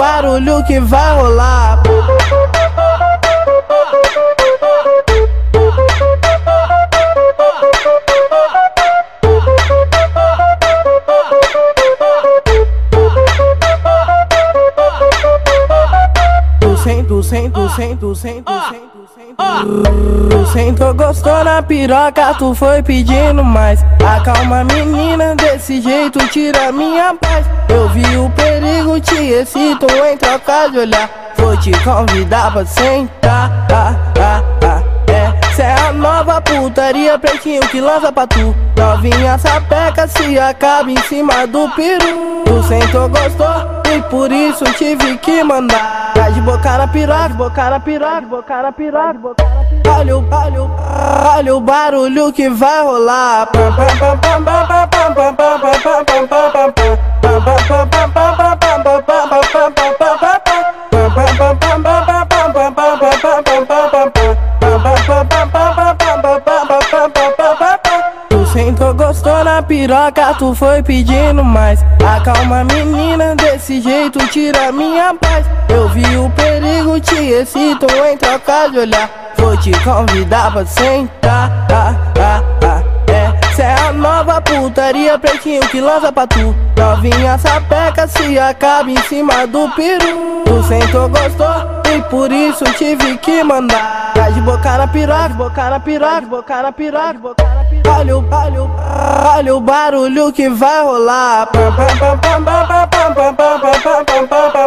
barulho que vai rolar. Sento, sento, sento, sento, sento, sentou, gostou na piroca, tu foi pedindo mais. Acalma menina, desse jeito tira minha paz. Eu vi o perigo, te excito em troca de olhar. Vou te convidar pra sentar. Putaria, pretinho que lança pra tu. Novinha sapeca se acaba em cima do peru. Tu sentou, gostou e por isso tive que mandar. Vai de boca na piroca, de boca na piroca, de boca na piroca. Olha o, olha o, olha o barulho que vai rolar. Pam, pam, pam, pam, pam, pam, pam, pam, pam, pam, pam, pam, pam, pam. Pam, pam, pam, pam, pam, pam, pam, pam, sentou, gostou na piroca, tu foi pedindo mais. Acalma menina, desse jeito tira minha paz. Eu vi o perigo, te excito em troca de olhar. Vou te convidar pra sentar. Ah, ah, ah, putaria, pretinho que lança pra tu. Novinha sapeca se acaba em cima do peru. Tu sentou, gostou e por isso tive que mandar. Vai de boca na piroca, de boca na piroca, de boca na piroca. Olha o, barulho que vai rolar. Pam, pam, pam. Pam, pam, pam, pam, pam, pam, pam, pam, pam, pam.